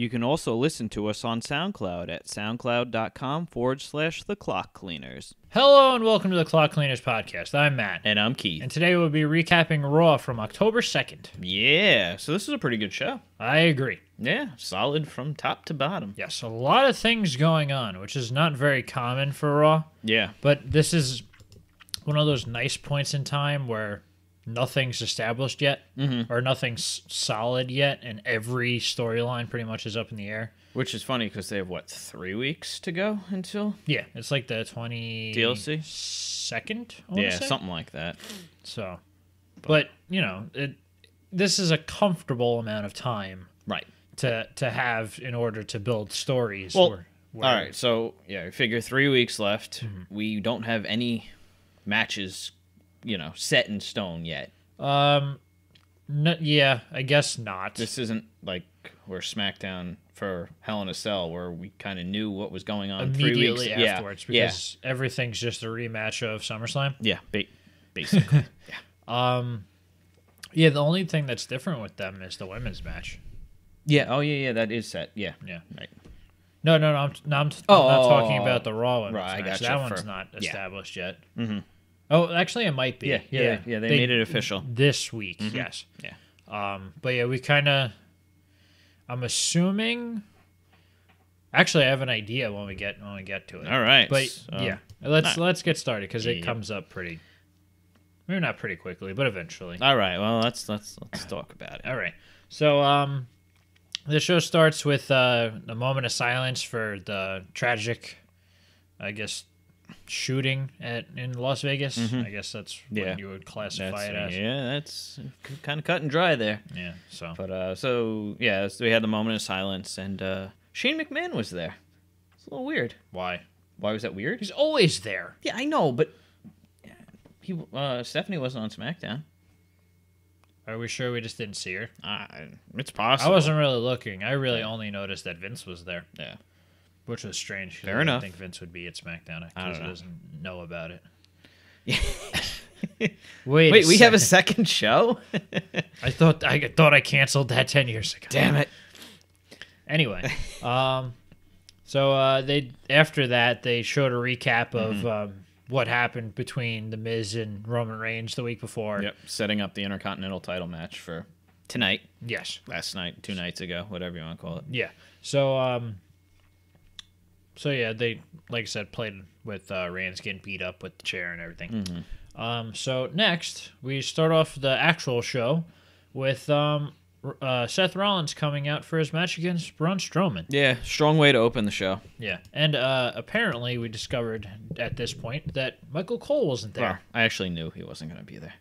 You can also listen to us on SoundCloud at soundcloud.com forward slash the clock cleaners. Hello and welcome to the Clock Cleaners podcast. I'm Matt. And I'm Keith. And today we'll be recapping Raw from October 2nd. Yeah, so this is a pretty good show. I agree. Yeah, solid from top to bottom. Yes, a lot of things going on, which is not very common for Raw, Yeah. but this is one of those nice points in time where nothing's established yet or nothing's solid yet, and every storyline pretty much is up in the air. Which is funny because they have, what, three weeks to go until? Yeah, it's like the 20 TLC? second. Yeah, say. something like that. So, but you know, it, this is a comfortable amount of time Right. to to have in order to build stories. Well, All right, so yeah, figure three weeks left. Mm-hmm. We don't have any matches, you know, set in stone yet. Um, n- yeah, I guess not. This isn't like where SmackDown for Hell in a Cell, where we kind of knew what was going on three weeks immediately Yeah, afterwards yeah, because everything's just a rematch of SummerSlam. yeah, ba- basically. Um, yeah, the only thing that's different with them is the women's match. yeah. Oh yeah, yeah. That is set. Yeah. Yeah. Right. No, no, no. I'm, no, I'm, Oh, I'm not oh, talking about the Raw women's right, I match. gotcha, That one's for- not yeah. established yet. Mhm. Oh, actually, it might be. Yeah, yeah, yeah. yeah They, made it official. this week. Yes. Yeah. Um, but yeah, we kind of. I'm assuming. Actually, I have an idea when we get when we get to it. All right. But so- yeah, let's alright. let's get started because it Yep. comes up pretty. Maybe not pretty quickly, but eventually. All right. Well, let's let's let's talk about it. All right. So um, the show starts with uh, a moment of silence for the tragic, I guess, shooting at in Las Vegas. I guess that's Mm-hmm. Yeah. what you would classify That's, it as. yeah, that's kind of cut and dry there. Yeah. So But uh, so yeah, so we had the moment of silence, and uh, Shane McMahon was there. It's a little weird. why? Why was that weird? He's always there. Yeah, I know, but he uh, Stephanie wasn't on SmackDown. Are we sure we just didn't see her? Uh, it's possible. I wasn't really looking. I really only noticed that Vince was there, Yeah. Which was strange. Fair I didn't enough. think Vince would be at SmackDown I because don't he know. doesn't know about it. Wait, Wait, we have a second. second show? I thought I thought I canceled that ten years ago. Damn it! Anyway, um, so uh, they after that they showed a recap of Mm-hmm. um, what happened between the Miz and Roman Reigns the week before. Yep, setting up the Intercontinental title match for tonight, Yes. last night, two nights ago, whatever you want to call it. Yeah. So um so yeah, they like I said played with uh Reigns getting beat up with the chair and everything. Mm-hmm. Um so next we start off the actual show with um uh, Seth Rollins coming out for his match against Braun Strowman. Yeah, strong way to open the show. Yeah. And uh apparently we discovered at this point that Michael Cole wasn't there. Well, I actually knew he wasn't going to be there.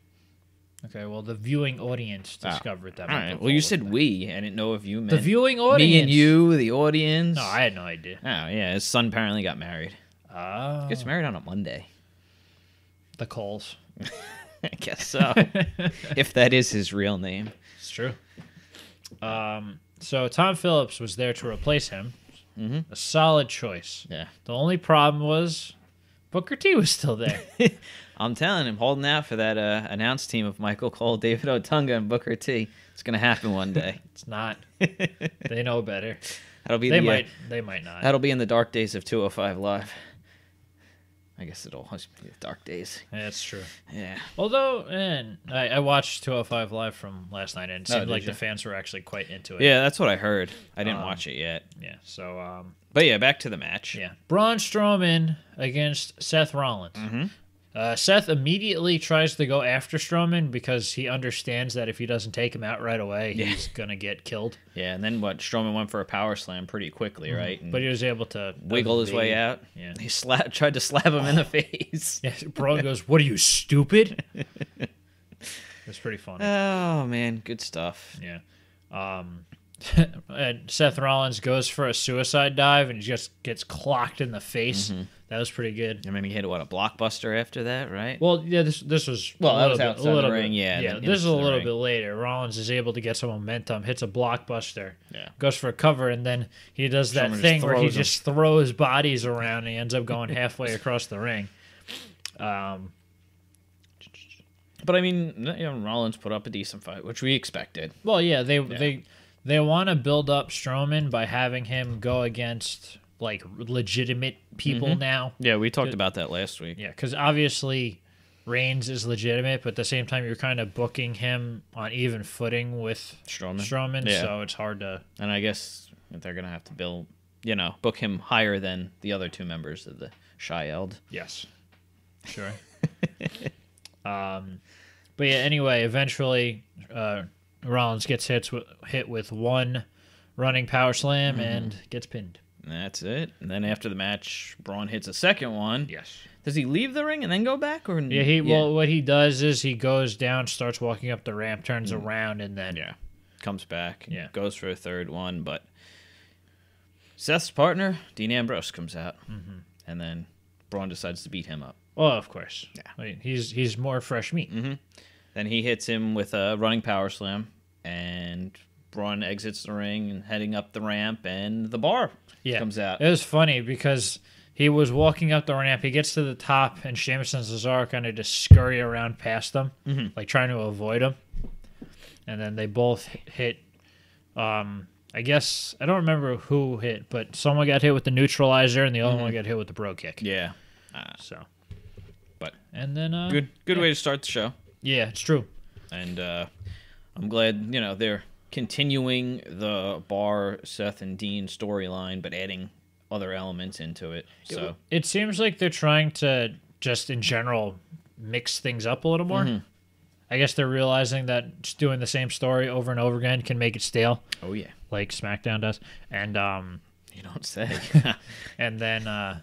Okay, well the viewing audience Ah. discovered that. All right. Well, you said there. we. I didn't know if you meant the viewing audience. me and you, the audience. No, I had no idea. Oh yeah, his son apparently got married. Ah, Gets married on a Monday. the Coles. I guess so. if that is his real name. It's true. Um, so Tom Phillips was there to replace him. Mm-hmm. A solid choice. Yeah. The only problem was Booker T was still there. I'm telling him, holding out for that uh, announce team of Michael Cole, David Otunga, and Booker T. It's gonna happen one day. it's not. They know better. That'll be They the, uh, might. They might not. that'll be in the dark days of 205 Live. I guess it'll always be the dark days. That's true. Yeah. Although, and I, I watched 205 live from last night, and it Oh, seemed did like you? the fans were actually quite into it. Yeah, that's what I heard. I didn't Um, watch it yet. Yeah. So, um, But yeah, back to the match. yeah, Braun Strowman against Seth Rollins. Mhm. Uh, Seth immediately tries to go after Strowman because he understands that if he doesn't take him out right away, Yeah. he's gonna get killed. Yeah, and then what? Strowman went for a power slam pretty quickly, right? And Mm-hmm. But he was able to wiggle his way out. Yeah. He slap tried to slap him in the face. Yeah, Braun goes, "What are you stupid?" It's pretty funny. Oh man, good stuff. Yeah. Um, and Seth Rollins goes for a suicide dive and he just gets clocked in the face. Mm-hmm. That was pretty good. I mean, he hit what a blockbuster after that, right? Well, yeah, this this was Well, a that was bit, outside a the little ring, bit, yeah, yeah. This is a little ring. bit later. Rollins is able to get some momentum, hits a blockbuster, Yeah. goes for a cover, and then he does that thing where he just throws bodies around and he ends up going halfway across the ring. Um, But I mean, you know, Rollins put up a decent fight, which we expected. well, yeah, they they they want to build up Strowman by having him go against like legitimate people now. Yeah, we talked about that last week. Yeah, because obviously Reigns is legitimate, but at the same time you're kind of booking him on even footing with Strowman. Strowman, Yeah. so it's hard to. And I guess they're gonna have to build, you know, book him higher than the other two members of the Shield. Yes. Sure. um, but yeah. Anyway, eventually, uh, Rollins gets hits with, hit with one running power slam Mm-hmm. and gets pinned. And that's it. And then after the match, Braun hits a second one. Yes. Does he leave the ring and then go back, or Yeah. He well, what he does is he goes down, starts walking up the ramp, turns around, and then Mm. yeah, comes back, and Yeah. goes for a third one, but Seth's partner Dean Ambrose comes out, Mm-hmm. and then Braun decides to beat him up. well, of course. Yeah. I mean, he's he's more fresh meat. Then he hits him with a running power slam, and Braun exits the ring and heading up the ramp, and the bar Yeah. comes out. It was funny because he was walking up the ramp. He gets to the top, and Sheamus and Cesaro kind of just scurry around past him, like trying to avoid him. And then they both hit. Um, I guess I don't remember who hit, but someone got hit with the neutralizer, and the other one got hit with the Brogue Kick. Yeah, uh, So, but and then uh, good good way to start the show. Yeah, it's true. and uh, I'm glad you know they're continuing the Bar Seth and Dean storyline, but adding other elements into it. So It seems like they're trying to just in general mix things up a little more. I guess they're realizing that just doing the same story over and over again can make it stale. oh yeah, like SmackDown does, and um, you don't say. and then uh,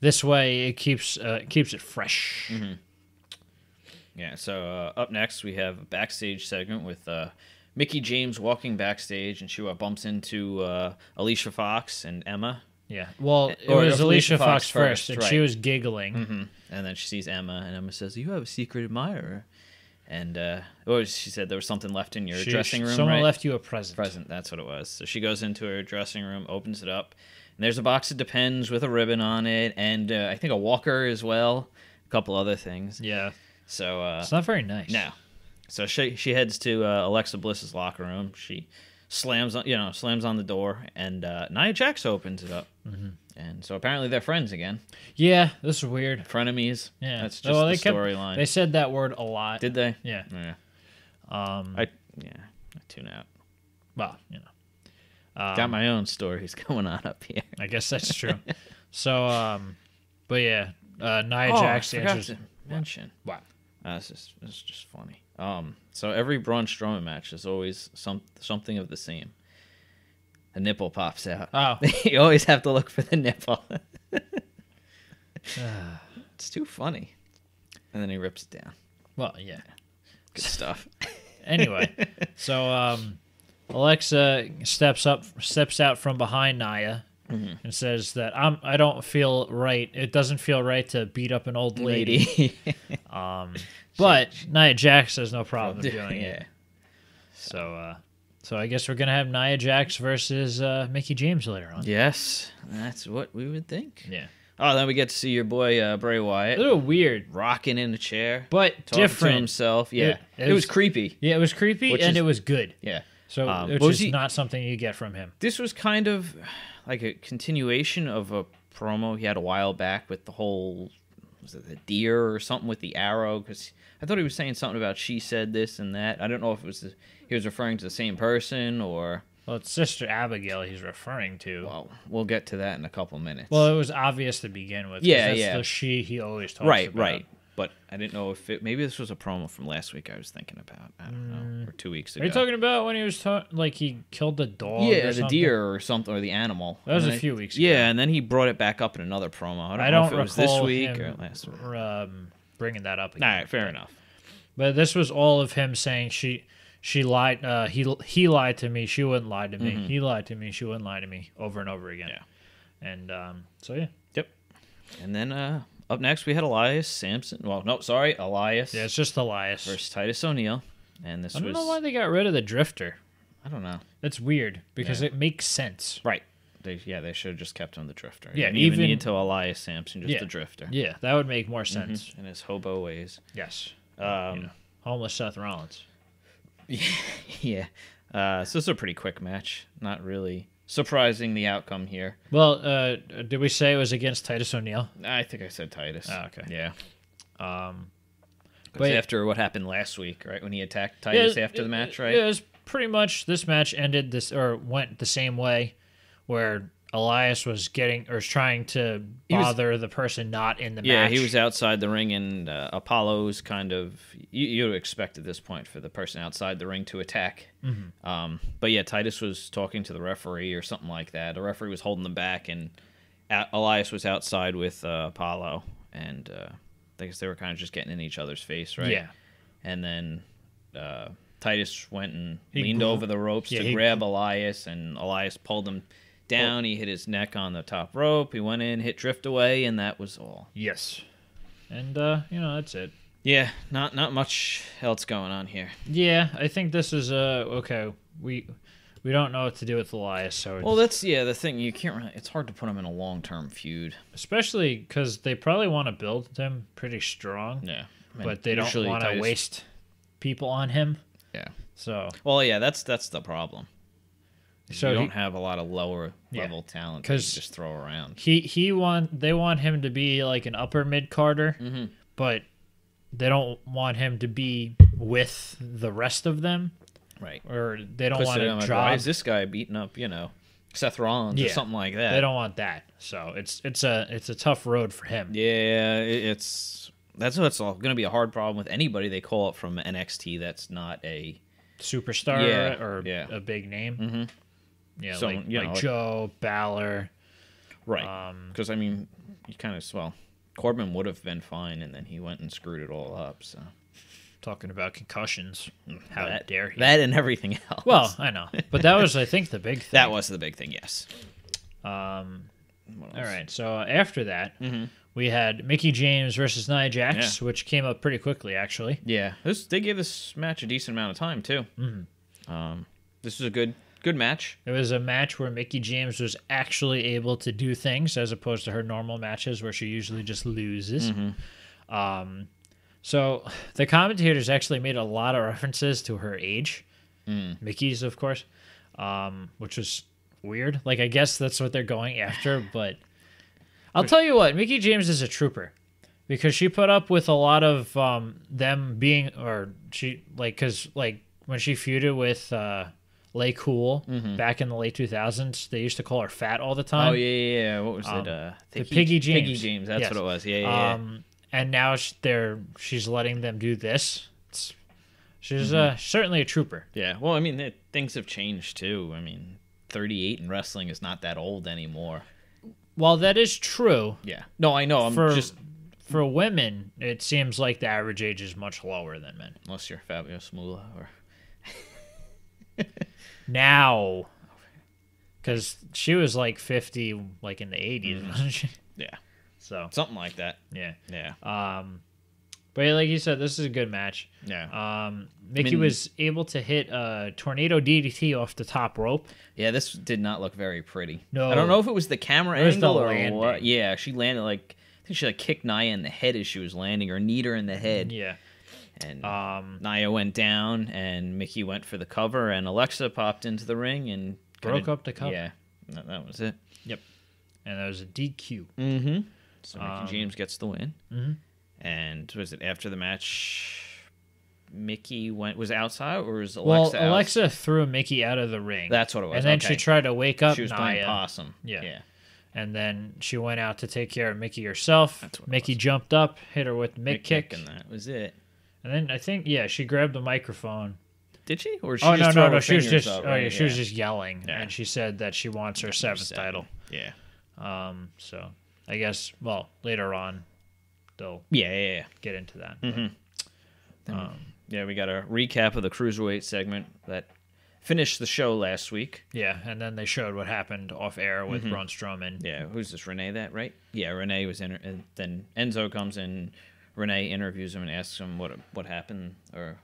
this way it keeps uh, keeps it fresh. yeah. So uh, up next we have a backstage segment with uh, Mickie James walking backstage, and she uh, bumps into uh, Alicia Fox and Emma. Yeah, well, it Or was Alicia Alicia Fox, Fox first, and right. she was giggling. hmm And then she sees Emma, and Emma says, "You have a secret admirer." And uh, or she said there was something left in your She- dressing room. Someone right? left you a present. present. That's what it was. So she goes into her dressing room, opens it up, and there's a box of Depends with a ribbon on it, and uh, I think a walker as well, a couple other things. Yeah, So uh, it's not very nice. no, so she she heads to uh, Alexa Bliss's locker room. She slams on you know slams on the door, and uh, Nia Jax opens it up. Mm-hmm. And so apparently they're friends again, Yeah, this is weird. frenemies. Yeah, that's just Well, the storyline. They said that word a lot. Did they? yeah. Yeah. Um. I yeah. I tune out. well, you know. Um, Got my own stories going on up here. I guess that's true. so, um, but yeah, uh, Nia Oh, Jax I forgot answers. to mention. What? Uh, just it's just funny. Um, so every Braun Strowman match is always some something of the same. A nipple pops out. Oh, you always have to look for the nipple. it's too funny. And then he rips it down. well, yeah. Good stuff. Anyway, so um, Alexa steps up, steps out from behind Nia, Mm-hmm. and says that I'm. I don't feel right. It doesn't feel right to beat up an old lady. Lady. Um, but Nia Jax has no problem doing yeah. it. So, uh, so I guess we're gonna have Nia Jax versus uh, Mickie James later on. Yes, that's what we would think. Yeah, Oh, then we get to see your boy uh, Bray Wyatt. a little weird, rocking in a chair, but talking different. to himself. Yeah, It- it, it was was- creepy. Yeah, it was creepy and is- it was good. Yeah. So, Um, which was is he- not something you get from him. this was kind of like a continuation of a promo he had a while back with the whole was it the deer or something with the arrow because i thought he was saying something about she said this and that i don't know if it was the, he was referring to the same person or Well, it's Sister Abigail he's referring to. well we'll get to that in a couple minutes Well, it was obvious to begin with. Yeah, that's yeah. The she he always talks right about. right but i didn't know if it maybe this was a promo from last week i was thinking about i don't know or two weeks ago. Are you talking about when he was ta- like he killed the dog? yeah or the something? deer or something or the animal That was And a I- few weeks ago. yeah and then he brought it back up in another promo i don't, I know don't if it was this week him or last week um, bringing that up. all Again. right fair enough But this was all of him saying she she lied. Uh, he he lied to me. She wouldn't lie to me. He lied to me. She wouldn't lie to me. Over and over again. Mm-hmm. Yeah. And um, so yeah, Yep. And then uh, up next we had Elias Samson. Well, no, sorry, Elias yeah, it's just Elias. versus Titus O'Neil. And this I don't was know why they got rid of the Drifter. I don't know. That's weird because Yeah. it makes sense. Right. They yeah they should have just kept him the Drifter. Yeah, Didn't even even- need to Elias Samson, just Yeah. the Drifter. Yeah, that would make more sense. In his hobo ways. Yes. Um, homeless Seth Rollins. yeah. Uh, so this is a pretty quick match. Not really surprising the outcome here. Well, uh, did we say it was against Titus O'Neil? I think I said Titus. Oh, okay. Yeah. Um, But after what happened last week, right when he attacked Titus Yeah, after the match, right? Yeah, it was pretty much this match ended this or went the same way, where Elias was getting or was trying to He was- bother the person not in the Yeah, match. he was outside the ring, and uh, Apollo's kind of you, you would expect at this point for the person outside the ring to attack. Mm-hmm. Um, but yeah, Titus was talking to the referee or something like that. The referee was holding them back, and A- Elias was outside with uh, Apollo, and uh, I guess they were kind of just getting in each other's face, right? Yeah. And then uh, Titus went and He leaned gr- over the ropes Yeah, to grab Elias, and Elias pulled him down. he hit his neck on the top rope. He went in, hit drift away, and that was all. Yes. And uh, you know that's it. Yeah, not not much else going on here. Yeah, I think this is uh okay. We we don't know what to do with Elias, so Well, that's yeah the thing. You can't. Really, it's hard to put him in a long term feud. especially because they probably want to build him pretty strong, Yeah, I mean, but they don't want to waste people on him. Yeah. So Well, yeah, that's that's the problem. So you don't have a lot of lower Yeah. level talent that you 'Cause- just throw around. he he want they want him to be like an upper mid carder, Mm-hmm. but they don't want him to be with the rest of them, Right. or they don't Puts want to like, job. Why is this guy beating up? You know, Seth Rollins or something like that. They don't want that. So it's it's a it's a tough road for him. Yeah, it's that's what's going to be a hard problem with anybody they call up from NXT. That's not a Superstar Yeah, or yeah. a big name. Mhm. Yeah, So, like, you like know, like- Joe Balor. right. Um, Because I mean, you kind of well, Corbin would have been fine, and then he went and screwed it all up. So talking about concussions. How that, dare he? That and everything else. well, I know, but that was I think the big thing. that was the big thing. Yes. Um, all right. So after that, Mhm. we had Mickie James versus Nia Jax, which came up pretty quickly, actually. Yeah, this they gave this match a decent amount of time too. Mm-hmm. Um, this was a good good match. It was a match where Mickie James was actually able to do things as opposed to her normal matches where she usually just loses. Um, so the commentators actually made a lot of references to her age, Mickie's, of course, um, which was weird. Like, I guess that's what they're going after, but I'll tell you what, Mickie James is a trooper because she put up with a lot of um, them being, or she, like, because, like, when she feuded with, uh, Lay Cool back in the late 2000s. They used to call her fat all the time. oh yeah, yeah, yeah. What was Um, it? Uh, the Piggy James. Piggy James. That's Yes. what it was. Yeah, yeah. yeah. Um, and now they're she's letting them do this. It's, she's Mm-hmm. uh, certainly a trooper. yeah. Well, I mean, it, things have changed too. I mean, 38 in wrestling is not that old anymore. While that is true, Yeah. No, I know. I'm for just for women, it seems like the average age is much lower than men. unless you're Fabulous Moolah or Now, because she was like 50, like in the 80s, wasn't she? yeah, So something like that. yeah. Yeah. Um, but like you said, this is a good match. Yeah. Um, Mickie mean- was able to hit a tornado DDT off the top rope. Yeah, this did not look very pretty. No. I don't know if it was the camera was the angle or landing. what. Yeah, she landed like I think she like kicked Nia in the head as she was landing, or kneed her in the head, Yeah. And Um, Nia went down, and Mickie went for the cover, and Alexa popped into the ring and Broke up the cover. Yeah, that, that was it. Yep, and there was a DQ. Mm-hmm. So Mickie Um, James gets the win, Mhm. and was it after the match? Mickie went was outside or was Alexa? Well, Alexa threw Mickie out of the ring. That's what it was. And then okay. she tried to wake up She was playing Nia, possum. Yeah. yeah. and then she went out to take care of Mickie herself. That's what it Mickie jumped up, hit her with the mick Mick kick, and that was it. And then I think yeah, she grabbed the microphone. Did she? Or she oh just no, no, no, she was just up, oh yeah, she was just yelling, Yeah. and she said that she wants her seventh Seven. title. Yeah. Um, so I guess well later on they'll Yeah, yeah, yeah. get into that. Mhm. but, um, Yeah, we got a recap of the cruiserweight segment that finished the show last week. yeah, and then they showed what happened off air with Mhm. Braun Strowman. Yeah, who's this? Renee, that right? Yeah, Renee was in. And then Enzo comes in. Renee interviews him and asks him what what happened, or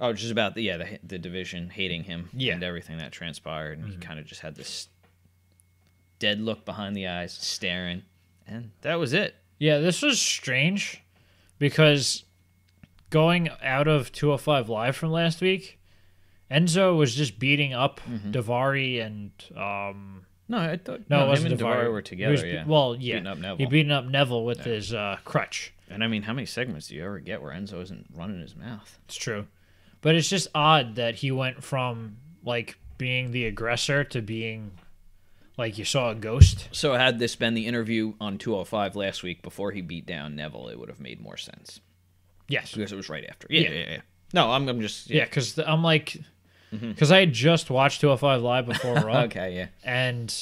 oh, just about the yeah the the division hating him Yeah. and everything that transpired, and he kind of just had this dead look behind the eyes, staring, and that was it. Yeah, this was strange because going out of 205 Live from last week, Enzo was just beating up Daivari and um No, I thought no, no, it wasn't him and Daivari. Daivari were together. was- yeah. Well, yeah. Beating up Neville. He beating up Neville with his uh, crutch. And I mean, how many segments do you ever get where Enzo isn't running his mouth? It's true. But it's just odd that he went from like being the aggressor to being like you saw a ghost. So had this been the interview on 205 last week before he beat down Neville, it would have made more sense Yes. because it was right after. Yeah, Yeah. yeah, yeah. No, I'm, I'm just Yeah, because I'm like, because I had just watched 205 Live before Raw, Okay, yeah. and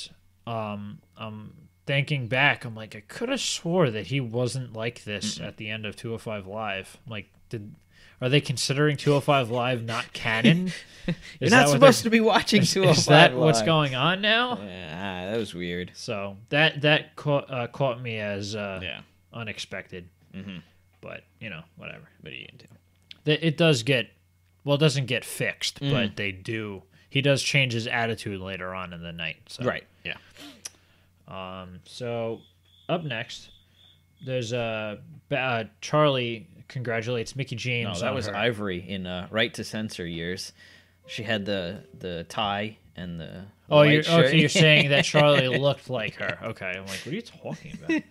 um, I'm thinking back, I'm like, I could have swore that he wasn't like this at the end of 205 Live. I'm like, did are they considering 205 Live not canon? You're not supposed to be watching Is, 205 is that what's going on now? Yeah, ah, that was weird. So that that caught uh, caught me as uh, Yeah. unexpected. Mhm. But you know, whatever. But he didn't. It does get well, it doesn't get fixed, Mm. but they do. He does change his attitude later on in the night. So. Right. Yeah. Um. So up next, there's uh, uh Charly congratulates Mickie James. No, that was her- Ivory in uh, Right to Censor years. She had the the tie and the. Oh, you're shirt. okay. You're saying that Charly looked like her. Okay, I'm like, what are you talking about?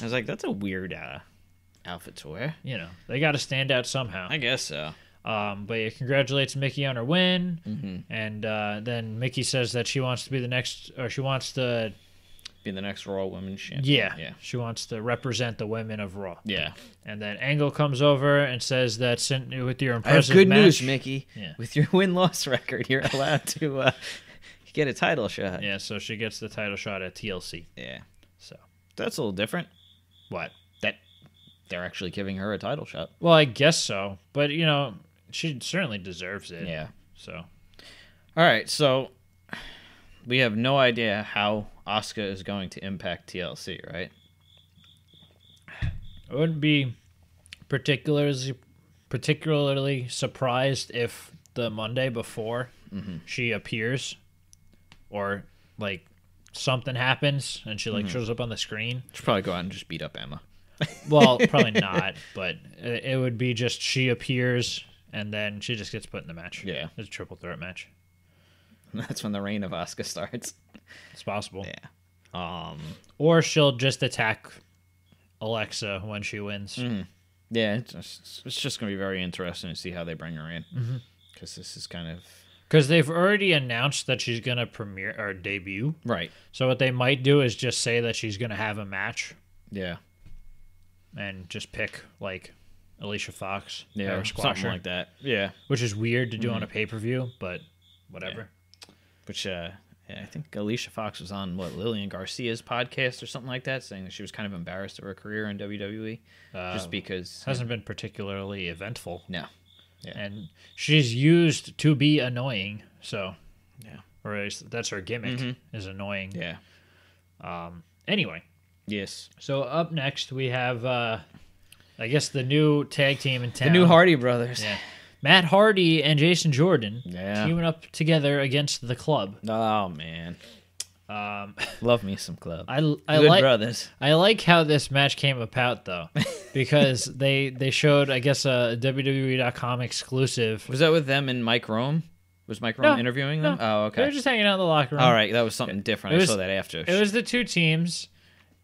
I was like, that's a weird uh, outfit to wear. You know, they got to stand out somehow. I guess so. Um, but it congratulates Mickie on her win, Mm-hmm. and uh, then Mickie says that she wants to be the next, or she wants to, Be the next Raw Women's Champion. yeah, Yeah. she wants to represent the women of Raw. Yeah. And then Angle comes over and says that with your I have impressive good match, news, Mickie. Yeah. With your win loss record, you're allowed to uh, get a title shot. Yeah, so she gets the title shot at TLC. Yeah. So That's a little different. what? That they're actually giving her a title shot. Well, I guess so, but you know, she certainly deserves it. Yeah. So All right, so we have no idea how Asuka is going to impact TLC, right? I wouldn't be particularly particularly surprised if the Monday before Mm-hmm. she appears, or like something happens and she Mm-hmm. like shows up on the screen. Should probably go out and just beat up Emma. Well, probably not, but it it would be just she appears and then she just gets put in the match. Yeah. it's a triple threat match. That's when the reign of Asuka starts. It's possible. Yeah. Um. Or she'll just attack Alexa when she wins. Yeah, it's just, it's just going to be very interesting to see how they bring her in because this is kind of Because they've already announced that she's gonna premiere or debut. right. So what they might do is just say that she's gonna have a match Yeah. and just pick like Alicia Fox Yeah. or Something her, like that. Yeah. which is weird to do on a pay per view, but whatever. Which uh, yeah, I think Alicia Fox was on what Lillian Garcia's podcast or something like that, saying that she was kind of embarrassed of her career in WWE Uh, just because. hasn't been particularly eventful, No. Yeah. and she's used to be annoying. So Yeah. or at least that's her gimmick Mhm. is annoying. Yeah. Um. Anyway, Yes. so up next we have uh I guess the new tag team in town. The new Hardy brothers. Yeah. Matt Hardy and Jason Jordan Yeah. teaming up together against the club. Oh man, Um, love me some club. I I Good like brothers. I like how this match came about though, because they they showed I guess a WWE.com exclusive. Was that with them and Mike Rome? Was Mike Rome No, interviewing them? no. Oh, okay. They were just hanging out in the locker room. All right, that was something different. It I was- saw that after. It was the two teams,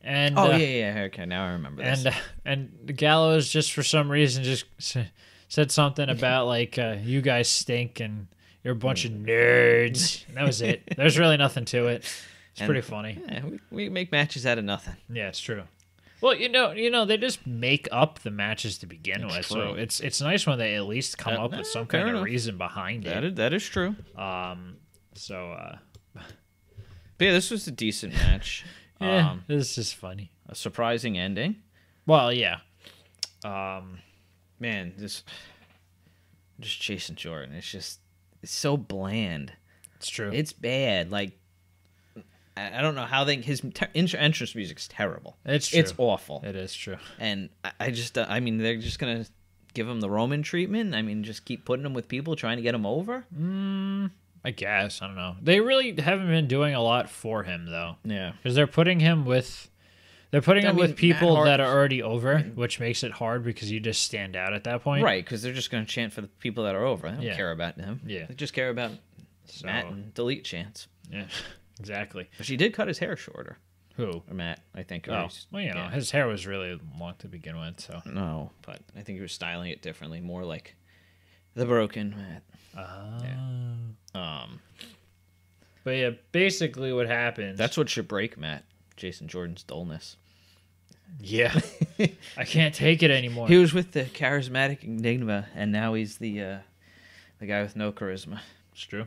and oh uh, yeah, yeah. Okay, now I remember this. and uh, and Gallows just for some reason just said something about like uh, you guys stink and you're a bunch of nerds. And that was it. There's really nothing to it. It's And- pretty funny. yeah, we, we make matches out of nothing. Yeah, it's true. Well, you know, you know, they just make up the matches to begin It's with, true. so it's it's nice when they at least come Uh, up with some kind of enough. reason behind That it. is, that is true. Um, so uh, But yeah, this was a decent match. yeah, Um, this is funny. a surprising ending. Well, yeah, um, Man, just just chasing Jordan. It's just it's so bland. it's true. It's bad. Like I, don't know how they his ter- entrance music's terrible. It's true. It's awful. it is true. and I, I just uh, I mean they're just gonna give him the Roman treatment. I mean just keep putting him with people trying to get him over. I guess I don't know. They really haven't been doing a lot for him though, Yeah. because they're putting him with They're putting I him mean, with people Matt that are already over, which makes it hard because you just stand out at that point. Right, because they're just going to chant for the people that are over. They don't Yeah. care about him. Yeah. They just care about So, Matt and delete chants. yeah, exactly. But she did cut his hair shorter. Who? Or Matt, I think. Oh, well, you know, yeah. his hair was really long to begin with, so. No, but I think he was styling it differently, more like the broken Matt. Ah. Um, But yeah, basically what happens. that's what should break Matt, Jason Jordan's dullness. yeah. I can't take it anymore. He was with the charismatic Enigma, and now he's the uh, the guy with no charisma. It's true.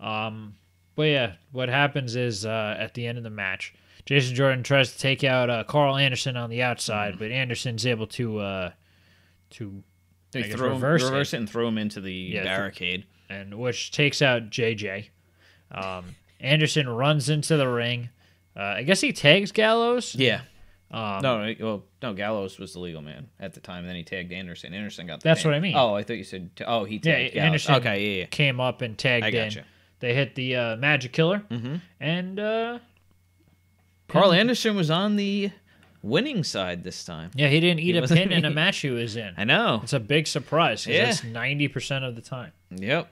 Um, but yeah, what happens is uh, at the end of the match, Jason Jordan tries to take out uh, Karl Anderson on the outside, Mm-hmm. but Anderson's able to uh, to They guess throw him, reverse reverse, it. it. and throw him into the Yeah, barricade. and which takes out JJ. Um, Anderson runs into the ring. Uh, I guess he tags Gallows. yeah. Um, No, no, well, no. Gallows was the legal man at the time. Then he tagged Anderson. Anderson got. The That's what I mean. Oh, I thought you said. T- oh, he Yeah, tagged Gallows. Anderson Okay, yeah, yeah. came up and tagged I in. gotcha. They hit the uh, Magic Killer, Mhm. and uh, Karl Anderson was on the winning side this time. yeah, he didn't eat a pin in a match he was in. I know. It's a big surprise because Yeah. that's ninety percent of the time. Yep.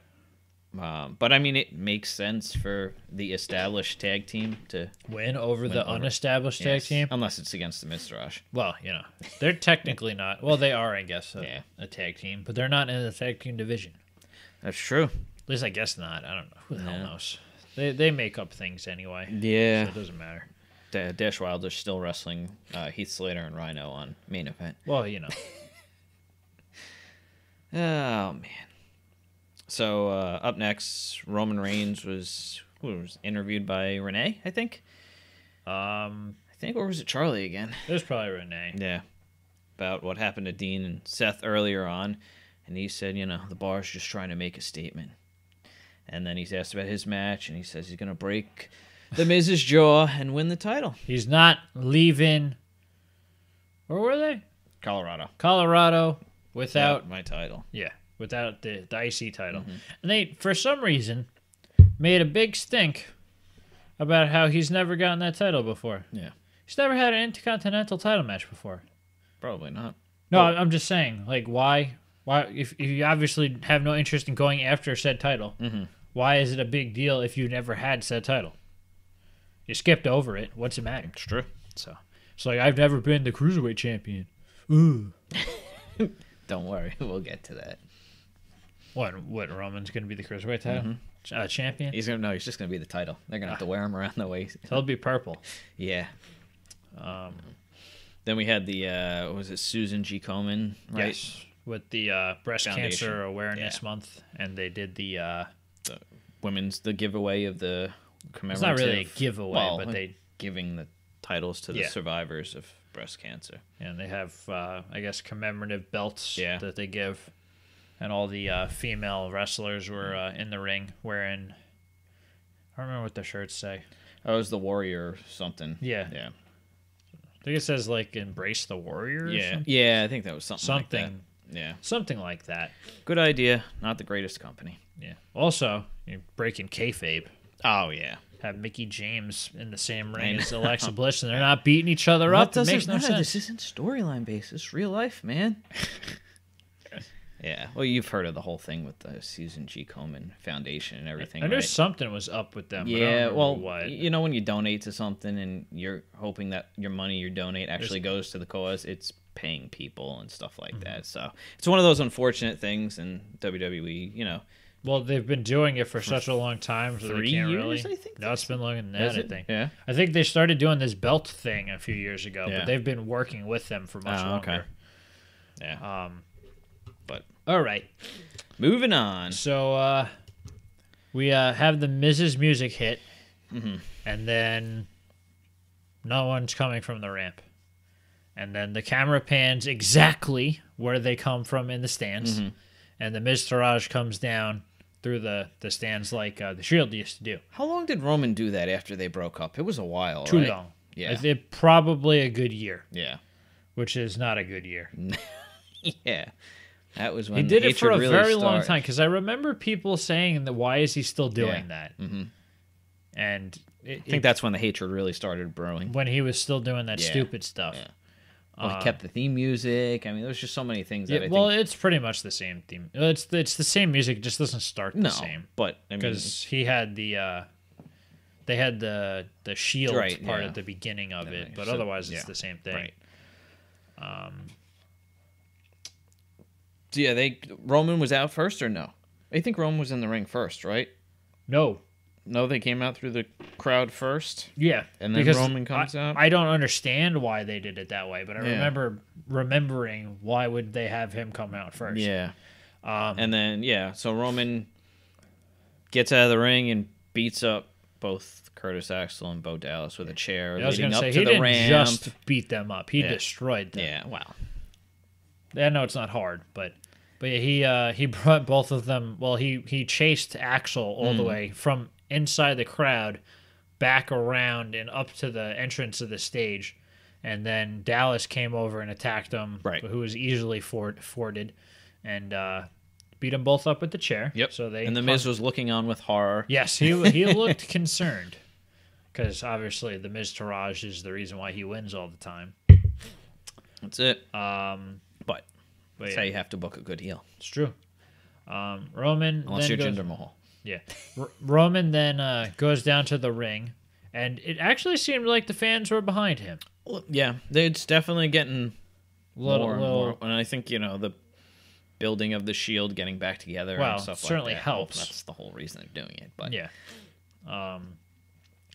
Um, but I mean, it makes sense for the established tag team to Win over the over. unestablished tag yes, team. unless it's against the Miztourage. Well, you know, they're technically not. Well, they are, I guess, a, Yeah. a tag team, but they're not in the tag team division. That's true. At least I guess not. I don't know. Who the hell knows? They they make up things anyway. Yeah. So it doesn't matter. Da- Dash Wilder's still wrestling uh, Heath Slater and Rhino on main event. Well, you know. Oh man. So uh, up next, Roman Reigns was who was interviewed by Renee, I think. Um, I think, or was it Charly again? there's probably Renee. Yeah, about what happened to Dean and Seth earlier on, and he said, you know, the bar's just trying to make a statement. And then he's asked about his match, and he says he's gonna break the Miz's jaw and win the title. He's not leaving. Where were they? Colorado Colorado without my title. yeah without the, the IC title, Mm-hmm. and they for some reason made a big stink about how he's never gotten that title before. Yeah, He's never had an intercontinental title match before. probably not. No. I'm just saying, like, why? Why? If, if you obviously have no interest in going after said title, Mhm. why is it a big deal if you never had said title? You skipped over it. What's it matter? It's true. So it's like I've never been the cruiserweight champion. Ooh. Don't worry, we'll get to that. What? What? Roman's gonna be the cruiserweight title Mm-hmm. Ch- uh, champion? He's gonna no, he's just gonna be the title. They're gonna have to wear him around the waist. He'll be purple. Yeah. Um, Then we had the uh what was it Susan G. Komen, right? Yes. With the uh, breast Foundation. cancer awareness Yeah. month, and they did the. Uh, Women's the giveaway of the it's commemorative. not really a giveaway, well, but they giving the titles to the Yeah. survivors of breast cancer. and they have uh, I guess commemorative belts Yeah. that they give, and all the uh, female wrestlers were uh, in the ring wearing. I don't remember what the shirts say. Oh, it was the warrior or something. Yeah. Yeah. I think it says like "Embrace the Warrior." Yeah. Yeah, I think that was something. like that. something, Yeah. something like that. Good idea. Not the greatest company. Yeah. Also, you're breaking kayfabe. Oh yeah. Have Mickie James in the same ring as. Alexa Bliss, and they're not beating each other up. It makes no sense. This isn't storyline based. It's real life, man. yeah. Well, you've heard of the whole thing with the Susan G. Komen Foundation and everything, I knew right? something was up with them. but I Yeah, well, what? you know when you donate to something and you're hoping that your money you donate actually goes to the cause, it's paying people and stuff like Mm-hmm. that. So it's one of those unfortunate things in WWE. You know, Well, they've been doing it for such a long time, so three they can't years, really. I think no, it's been longer than that. I think. Yeah. I think they started doing this belt thing a few years ago, Yeah. but they've been working with them for much Oh, okay. longer. Yeah. Um, But all right, moving on. so uh, we uh, have the Miz's Music hit, Mhm. and then no one's coming from the ramp, and then the camera pans exactly where they come from in the stands, Mm-hmm. and the Miztourage comes down through the the stands like uh, the Shield used to do. How long did Roman do that after they broke up? It was a while. Too right? long. Yeah. I think probably a good year, Yeah. which is not a good year. Yeah. That was when He did it for a really very long time because I remember people saying that why is he still doing Yeah. that? Mhm. and it, I think that's when the hatred really started brewing. when he was still doing that Yeah. stupid stuff. Yeah. Well, he kept the theme music. I mean, there's just so many things that Yeah, well, think. it's pretty much the same theme. It's it's the same music, it just doesn't start the No, same but I mean, because he had the uh, they had the the shield Right, part yeah. at the beginning of it, makes but sense. otherwise it's the same thing. right. So yeah, they Roman was out first or no? I think Roman was in the ring first, right? No, No, they came out through the crowd first. yeah, And then because Roman comes I, out? I don't understand why they did it that way, but I Yeah. remember remembering why would they have him come out first? Yeah. Um, And then yeah, so Roman gets out of the ring and beats up both Curtis Axel and Bo Dallas with a chair I was leading gonna up say to he the didn't ramp. just beat them up; he Yeah. destroyed them. Yeah, wow. I know it's not hard, but but yeah, he uh, he brought both of them. Well, he he chased Axel all Mm. the way from inside the crowd back around and up to the entrance of the stage, and then Dallas came over and attacked him. Right. who was easily ford- forded, and uh, beat them both up with the chair. Yep. So they and the Miz was looking on with horror. Yes, he he looked concerned because obviously the Miztourage is the reason why he wins all the time. That's it. Um, But that's yeah, how you have to book a good heel, it's true. Um, Roman unless you're goes, Jinder Mahal. Yeah. R- Roman then uh, goes down to the ring, and it actually seemed like the fans were behind him. Well, yeah, it's definitely getting Little, more and little, more. And I think you know the building of the Shield getting back together Well, and stuff certainly like that. Well, helps. That's the whole reason they're doing it. But yeah. Um.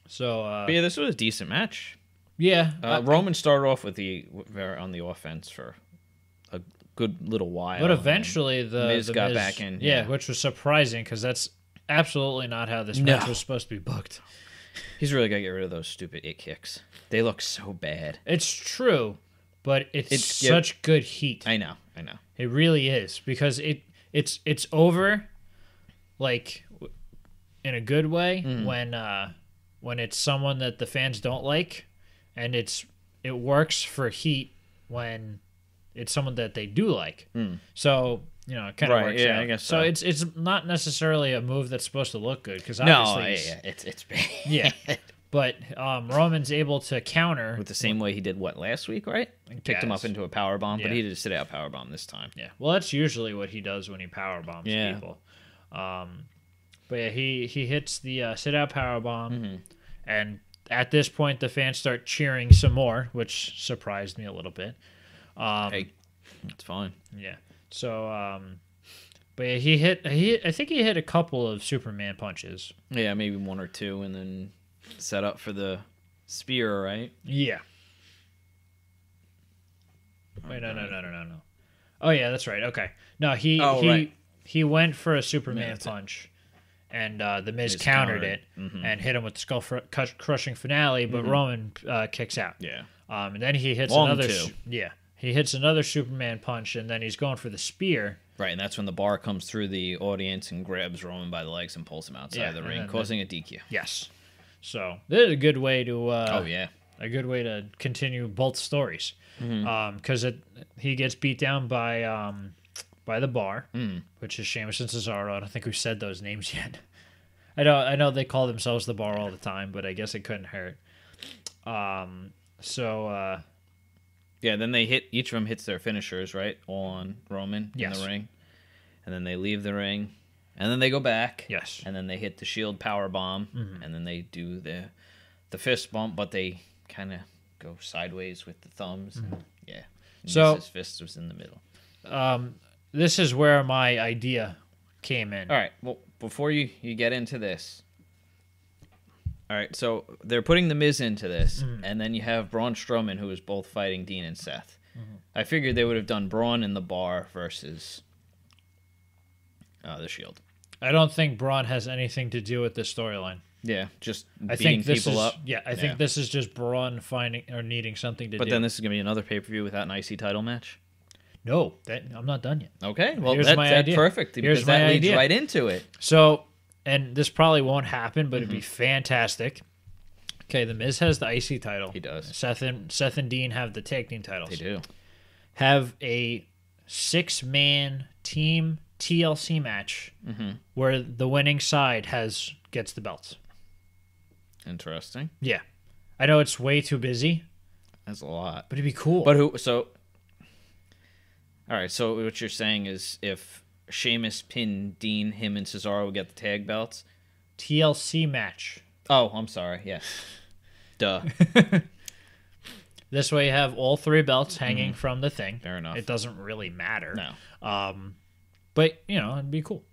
So uh, But yeah, this was a decent match. yeah, Uh, Roman started off with the on the offense for good little while. but eventually the Miz the got back in, Yeah, yeah. which was surprising because that's absolutely not how this No. match was supposed to be booked. he's really got to get rid of those stupid it kicks. They look so bad. It's true, but it's, It's- such good heat. I know, I know. It really is because it it's it's over, like in a good way Mm. when uh when it's someone that the fans don't like, and it's it works for heat when it's someone that they do like. So you know it kind of. Right, works yeah, out. I guess so. so. It's it's not necessarily a move that's supposed to look good because No, obviously he's- yeah, it's it's bad. yeah. But um, Roman's able to counter With the same way he did what last week, right? Picked him up into a power bomb, Yeah. but he did a sit out power bomb this time. Yeah, well, that's usually what he does when he power bombs Yeah. people. Um, but yeah, he he hits the uh, sit out power bomb, Mm-hmm. and at this point, the fans start cheering some more, which surprised me a little bit. Um, Hey, it's fine. Yeah. So, um, but yeah, he hit. He I think he hit a couple of Superman punches. Yeah, maybe one or two, and then set up for the spear, right? Yeah. Wait, no, no, no, no, no, no. Oh yeah, that's right. Okay. No, he Oh, he right. he went for a Superman it. punch, and uh, the Miz, Miz countered countered it and hit him with the skull fr- crushing finale. But Roman uh, kicks out. Yeah. Um, and then he hits Long another. two. yeah, he hits another Superman punch, and then he's going for the spear. Right, and that's when the bar comes through the audience and grabs Roman by the legs and pulls him outside Yeah, the ring, causing a DQ. Yes. So this is a good way to. Uh, oh yeah, a good way to continue both stories because it he gets beat down by um by the bar which is Sheamus and Cesaro I don't think we've said those names yet I know I know they call themselves the bar all the time but I guess it couldn't hurt um so uh yeah. Then they hit each of them hits their finishers right on Roman in the ring, and then they leave the ring, and then they go back. yes and then they hit the shield power bomb, and then they do the the fist bump, but they kind of go sideways with the thumbs. and- yeah, So- his fist was in the middle. um this is where my idea came in All right. Well, before you you get into this, all right. So they're putting the Miz into this, and then you have Braun Strowman, who is both fighting Dean and Seth. I figured they would have done Braun in the bar versus uh, the Shield. I don't think Braun has anything to do with this storyline Yeah, just I beating think this people is up. yeah I think this is just Braun finding or needing something to But do But then this is gonna be another pay per view without an IC title match. no that I'm not done yet Okay, well Here's that, my that's idea. perfect Here's because that my leads idea. right into it. So, and this probably won't happen, but it'd Mm-hmm. be fantastic. Okay, the Miz has the IC title. He does. Seth and Seth and Dean have the tag team titles. They do. Have a six man team TLC match Mm-hmm. where the winning side has gets the belts. Interesting. Yeah, I know it's way too busy, That's a lot. but it'd be cool. But who? So, all right. So what you're saying is, if Sheamus pin Dean, him and Cesaro will get the tag belts. TLC match. Oh, I'm sorry. Yeah. Duh. This way, you have all three belts hanging from the thing. Mm-hmm. Fair enough. It doesn't really matter. No. Um, but you know, it'd be cool.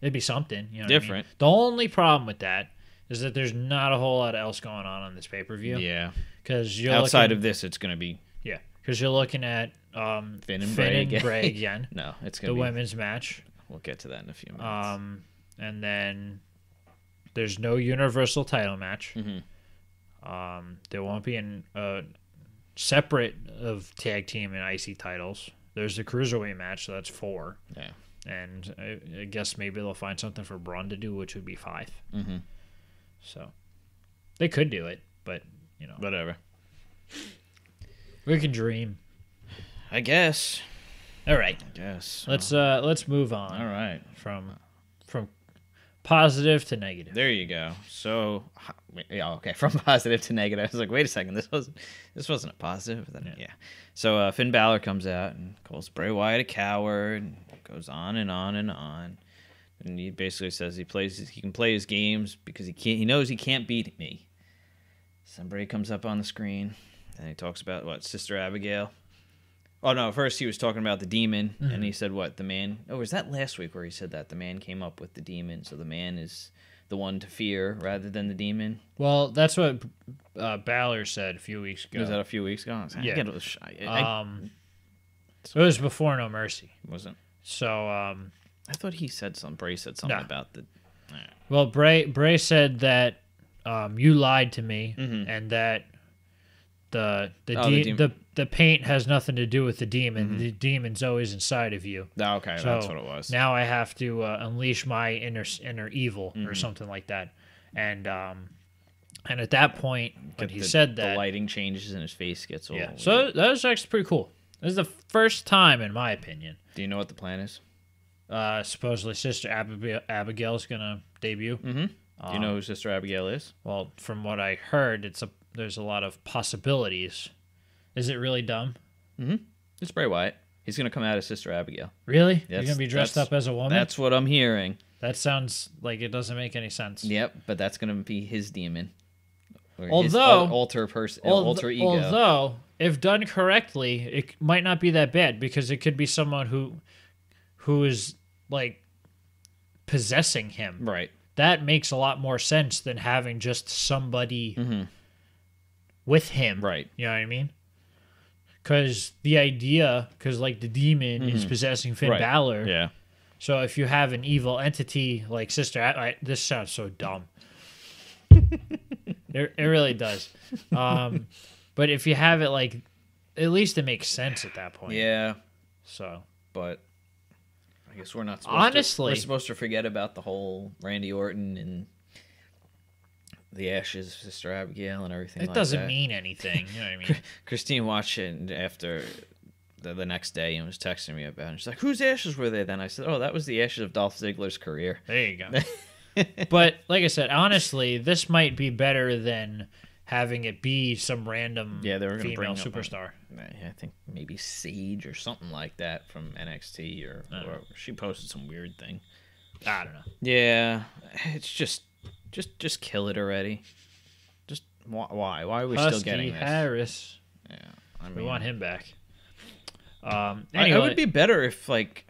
It'd be something. You know, what I mean? Different. The only problem with that is that there's not a whole lot else going on on this pay per view. Yeah. Because Outside looking, of this, it's gonna be yeah, because you're looking at um, Finn and Finn Bray and again. Bray again, no. It's the gonna be. women's match. We'll get to that in a few minutes. Um, and then there's no universal title match. Mhm. Um, there won't be an uh, separate of tag team and IC titles. There's the cruiserweight match, so that's four. yeah. And I, I guess maybe they'll find something for Braun to do, which would be 5 Mhm. So they could do it, but you know Whatever. we can dream. I guess. All right, I guess. let's uh let's move on All right. from from positive to negative. There you go. So, yeah, okay, from positive to negative. I was like, wait a second, this wasn't this wasn't a positive. Then, yeah. Yeah. So uh, Finn Balor comes out and calls Bray Wyatt a coward. And goes on and on and on, and he basically says he plays he can play his games because he can't. He knows he can't beat me. Somebody comes up on the screen, and he talks about what Sister Abigail. Oh no! First he was talking about the demon, and he said what the man. Oh, was that last week where he said that the man came up with the demon? So the man is the one to fear rather than the demon. Well, that's what uh, Balor said a few weeks ago. Was that a few weeks ago? I was- I Yeah. it was- I- I- um, it was before No Mercy. wasn't. So, um, I thought he said something. Bray said something No. about the. well, Bray Bray said that um, you lied to me, Mhm. and that the the, Oh, the de- dem- the the paint has nothing to do with the demon. The demon's always inside of you. Oh, okay, So that's what it was. Now I have to uh, unleash my inner inner evil Mm-hmm. or something like that. And um, and at that point, when Get he said that, the lighting changes and his face gets all. yeah. weird. So that was actually pretty cool. This is the first time, in my opinion, do you know what the plan is? uh, supposedly Sister Abigail Abigail's gonna debut. Mm-hmm. do Um, you know who Sister Abigail is? Well, from what I heard, it's a there's a lot of possibilities. Is it really dumb? Mm-hmm. It's Bray Wyatt. He's gonna come out as Sister Abigail. Really? You're gonna be dressed up as a woman? That's what I'm hearing. That sounds like it doesn't make any sense. Yep, but that's gonna be his demon. Or Although- al- alter person, alter ego. Although, if done correctly, it might not be that bad because it could be someone who, who is like possessing him. right. That makes a lot more sense than having just somebody mm-hmm. With him. Right. You know what I mean? Because the idea, because like the demon is possessing Finn Right. Balor. Yeah. So if you have an evil entity like Sister, I, I, this sounds so dumb. it, it really does. Um, but if you have it like, at least it makes sense at that point. Yeah, So but I guess we're not. Supposed to, Honestly- we're supposed to forget about the whole Randy Orton and the Ashes, of Sister Abigail, and everything. it like doesn't that. mean anything. You know what I mean? Christine watched it after the, the next day and was texting me about it. She's like, "Whose ashes were they?" Then I said, "Oh, that was the ashes of Dolph Ziggler's career." There you go. but like I said, honestly, this might be better than having it be some random Yeah, they were gonna female bring up a- superstar. I think maybe Sage or something like that from NXT, or, or she posted some weird thing. I don't know. Yeah, it's just, just, just kill it already. Just why? Why, why are we still getting this? Harris. Yeah, I mean, We want him back. Um. I- Anyway, it would be better if like,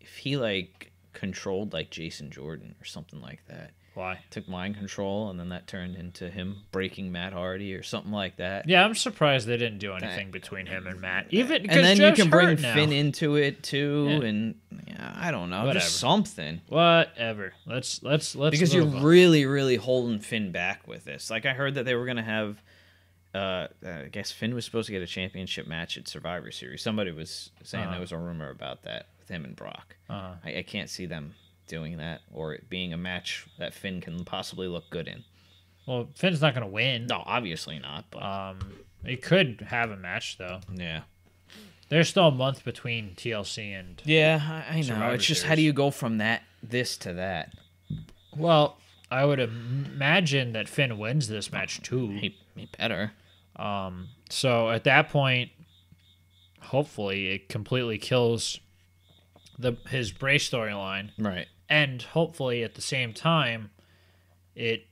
if he like controlled like Jason Jordan or something like that. Why? Took mind control, and then that turned into him breaking Matt Hardy or something like that. Yeah, I'm surprised they didn't do anything between him and Matt. Even and then you can bring now. Finn into it too, Yeah. and yeah, I don't know, Whatever. just something. Whatever. Let's let's let's because you're on. really, really holding Finn back with this. Like I heard that they were gonna have, uh, I guess Finn was supposed to get a championship match at Survivor Series. Somebody was saying Uh-huh. there was a rumor about that with him and Brock. Uh-huh. I, I can't see them doing that or it being a match that Finn can possibly look good in. Well, Finn's not gonna win. No, obviously not. But Um, he could have a match though. yeah, There's still a month between TLC and yeah, I, I know. Survivor it's just how do you go from that this to that? well, I would imagine that Finn wins this match too. He, he better. Um, so at that point, hopefully it completely kills the his Bray storyline, Right. And hopefully at the same time, it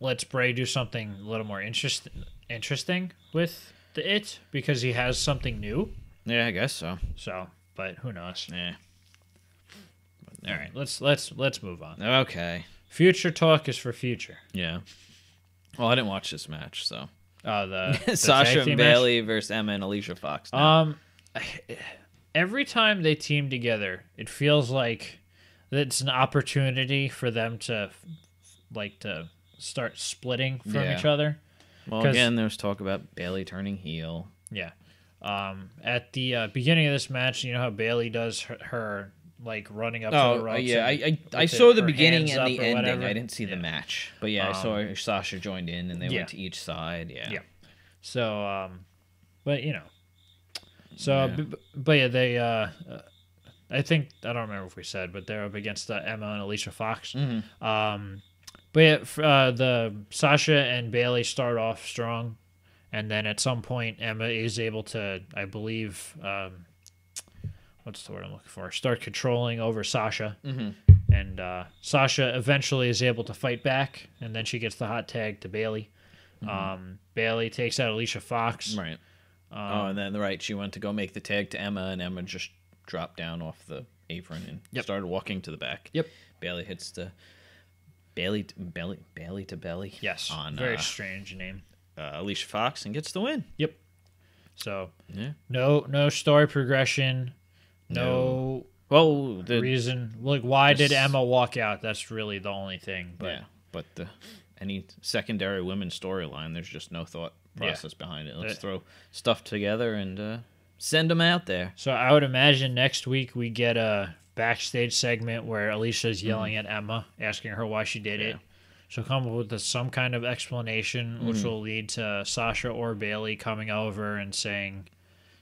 lets Bray do something a little more interest interesting with the it because he has something new. Yeah, I guess so. So, but who knows? Yeah. All right, let's let's let's move on. Okay. Future talk is for future. Yeah. Well, I didn't watch this match, so Uh, the, the Sasha and match? Bayley versus Emma and Alicia Fox. now. Um, every time they team together, it feels like it's an opportunity for them to, like, to start splitting from Yeah. each other. well, again, there's talk about Bayley turning heel. Yeah. Um, at the uh, beginning of this match, you know how Bayley does her, her like running up to the Oh, ropes. yeah. I I, I saw the beginning and the ending. whatever. I didn't see the match, but yeah, I saw Sasha joined in and they yeah. went to each side. Yeah. Yeah. So, um, but you know, so Yeah. b- b- but yeah, they. Uh, uh, I think I don't remember if we said, but they're up against uh, Emma and Alicia Fox. Mhm. Um, but yeah, uh, the Sasha and Bayley start off strong, and then at some point Emma is able to, I believe, um, what's the word I'm looking for? Start controlling over Sasha, Mhm. and uh, Sasha eventually is able to fight back, and then she gets the hot tag to Bayley. Um, Bayley takes out Alicia Fox. Mm-hmm. Right. oh, and then right, she went to go make the tag to Emma, and Emma just dropped down off the apron and Yep. started walking to the back. Yep. Bayley hits the Bayley to, belly Bayley to belly. Yes, On very uh, strange name. uh, Alicia Fox and gets the win. Yep. So Yeah. no, no story progression, no, Well, the reason. Like, why did Emma walk out? That's really the only thing. But yeah, but the any secondary women's storyline, there's just no thought Yeah. process behind it. Let's Uh, throw stuff together and uh, send them out there. so I would imagine next week we get a backstage segment where Alicia's yelling at Emma, asking her why she did it. Mm-hmm. She'll come up with some kind of explanation, which Mm-hmm. will lead to Sasha or Bayley coming over and saying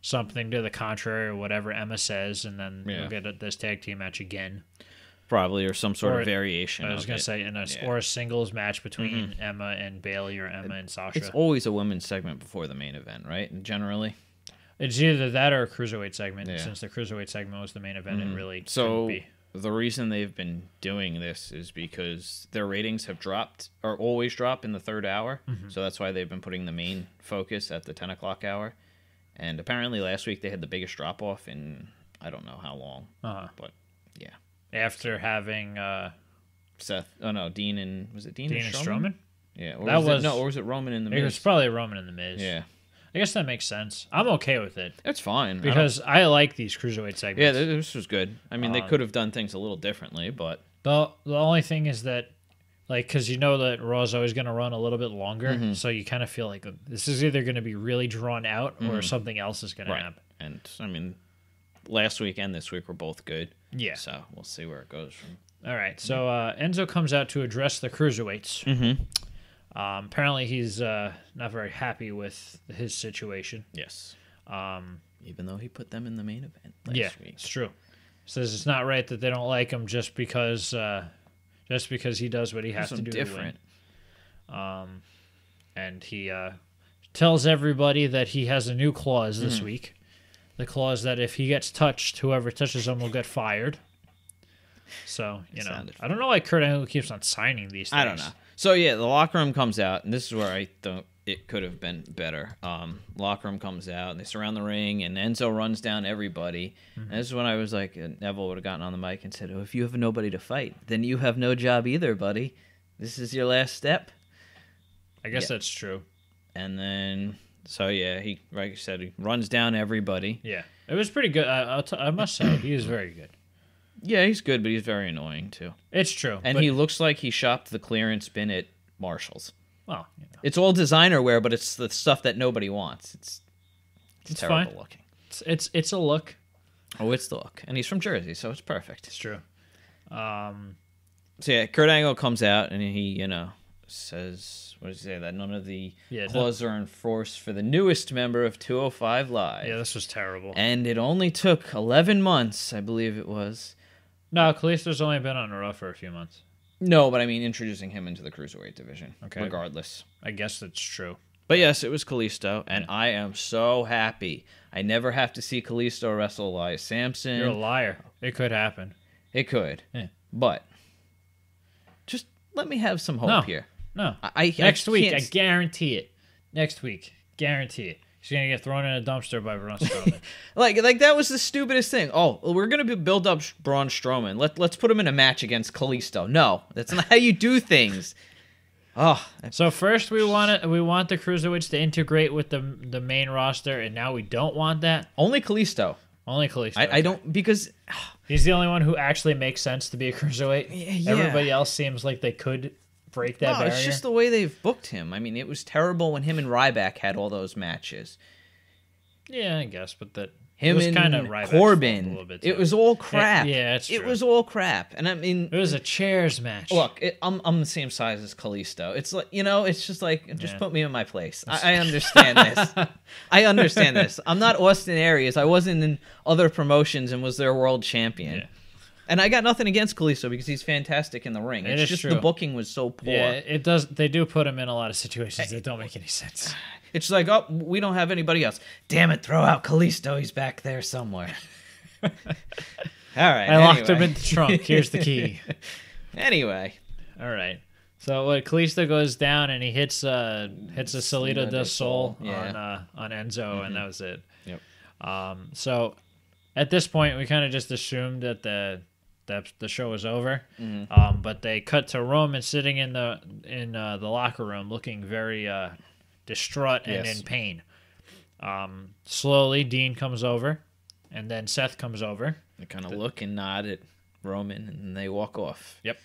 something to the contrary or whatever Emma says, and then Yeah. we'll get a, this tag team match again. Probably or some sort Or- of variation. I was gonna it. say in a Yeah. Mm-hmm. or a singles match between Emma and Bayley or Emma and Sasha. It's, always a women's segment before the main event, right? Generally. Either that or a cruiserweight segment. Yeah. Since the cruiserweight segment was the main event, it really So be. the reason they've been doing this is because their ratings have dropped or always drop in the third hour. Mm-hmm. So that's why they've been putting the main focus at the ten o'clock hour. And apparently last week they had the biggest drop off in I don't know how long, Uh-huh. but yeah. After having uh, Seth, oh no, Dean and was it Dean, Dean and and Strowman? Strowman, Yeah, or That was, was- it, no, or was it Roman in the it was Miz? probably Roman in the Miz. Yeah, I guess that makes sense. I'm okay with it that's fine I don't- because I, like these cruiserweight segments. yeah, th- this was good. I mean, they Um, could have done things a little differently, but the the only thing is that. Like, because you know that Raw's always going to run a little bit longer, Mm-hmm. so you kind of feel like this is either going to be really drawn out or something else is going to happen. And I mean, last week and this week were both good. Yeah. So we'll see where it goes from. All right, so uh, Enzo comes out to address the cruiserweights. Mm-hmm. Um, apparently, he's uh, not very happy with his situation. Yes. Um, Even though he put them in the main event last yeah, week. it's true. Says it's not right that they don't like him just because uh, just because he does what he has to do different. to win. Um, and he uh, tells everybody that he has a new clause Mm-hmm. this week. The clause that if he gets touched, whoever touches him will get fired. So you know, I don't know why Kurt Angle keeps on signing these. things. I don't know. So yeah, the locker room comes out, and this is where I thought it could have been better. Um, locker room comes out, and they surround the ring, and Enzo runs down everybody. And this is when I was like, Neville would have gotten on the mic and said, "Oh, if you have nobody to fight, then you have no job either, buddy. This is your last step." I guess Yeah. that's true. And then, so yeah, he like I said, he runs down everybody. Yeah, it was pretty good. I, I'll t- I must say, he was very good. Yeah, he's good, but he's very annoying too. It's true. And but- he looks like he shopped the clearance bin at Marshalls. well, you know, It's all designer wear, but it's the stuff that nobody wants. It's it's, It's terrible fine. looking. it's, it's it's a look. Oh, it's the look, and he's from Jersey, so it's perfect. It's true. Um, So yeah, Kurt Angle comes out and he, you know, says, "What does he say? That none of the Yeah, clauses are enforced for the newest member of 205 Live." yeah, this was terrible. And it only took 11 months, I believe it was. No, Kalisto's only been on Raw for a few months. No, but I mean introducing him into the cruiserweight division. Okay. Regardless. I guess that's true. But yes, it was Kalisto, and I am so happy. I never have to see Kalisto wrestle Elias Samson. You're a liar. It could happen. It could. Yeah. But just let me have some hope No. here. No. I, I Next week, I can't- guarantee it. Next week, guarantee it. He's gonna get thrown in a dumpster by Braun Strowman. like like that was the stupidest thing. Oh, well, we're gonna build up Braun Strowman. Let let's put him in a match against Kalisto. No, that's not how you do things. Oh, so first, we want it. We want the cruiserweights to integrate with the the main roster, and now we don't want that. only Kalisto. Only Kalisto. I, I don't because ah. He's the only one who actually makes sense to be a cruiserweight. yeah. Everybody else seems like they could break that no, barrier. it's just the way they've booked him. I mean, it was terrible when him and Ryback had all those matches. yeah, I guess, but that Him it was and kind of Corbin. little bit. it was all crap. yeah, it's true. it was all crap. And I mean, It was a chairs match. Look, it, I'm I'm the same size as Kalisto. It's like you know, it's just like just Yeah. put me in my place. I, I understand this. I understand this. I'm not Austin Aries. I wasn't in other promotions and was their world champion. Yeah. And I got nothing against Kalisto because he's fantastic in the ring. It It's just true. the booking was so poor. yeah, it does. They do put him in a lot of situations that don't make any sense. It's like, oh, we don't have anybody else. Damn it, throw out Kalisto. He's back there somewhere. All right. I locked him in the trunk. Here's the key. Anyway, All right. So what Kalisto goes down and he hits uh hits a Salida del Sol yeah. on uh on Enzo and that was it. Yep. Um so at this point we kind of just assumed that the that the show was over. Um but they cut to Roman sitting in the in uh, the locker room looking very uh distraught and Yes. in pain. Um slowly Dean comes over and then Seth comes over. they kind of look and nod at Roman and they walk off. Yep.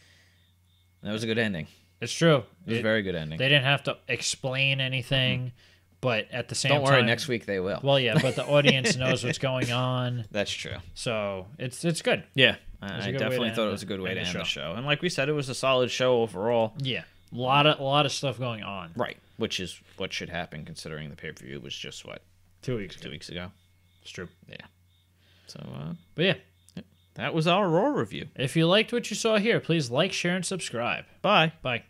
That was a good ending. It's true. It was a very good ending. They didn't have to explain anything, but at the same Don't time, worry, next week they will. Well, yeah, but the audience knows what's going on, That's true. so it's it's good. Yeah, I, I good way to definitely thought it was a good way end to end the show. show. And like we said, it was a solid show overall. Yeah, a lot of a lot of stuff going on. Right, which is what should happen considering the pay per view was just what Two weeks, two weeks ago. it's true. Yeah. So uh, But yeah, that was our Raw review. if you liked what you saw here, please like, share, and subscribe. Bye. Bye.